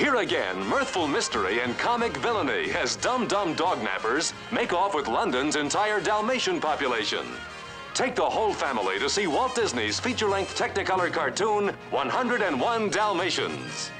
Here again, mirthful mystery and comic villainy as dumb dumb dog nappers make off with London's entire Dalmatian population. Take the whole family to see Walt Disney's feature length Technicolor cartoon, 101 Dalmatians.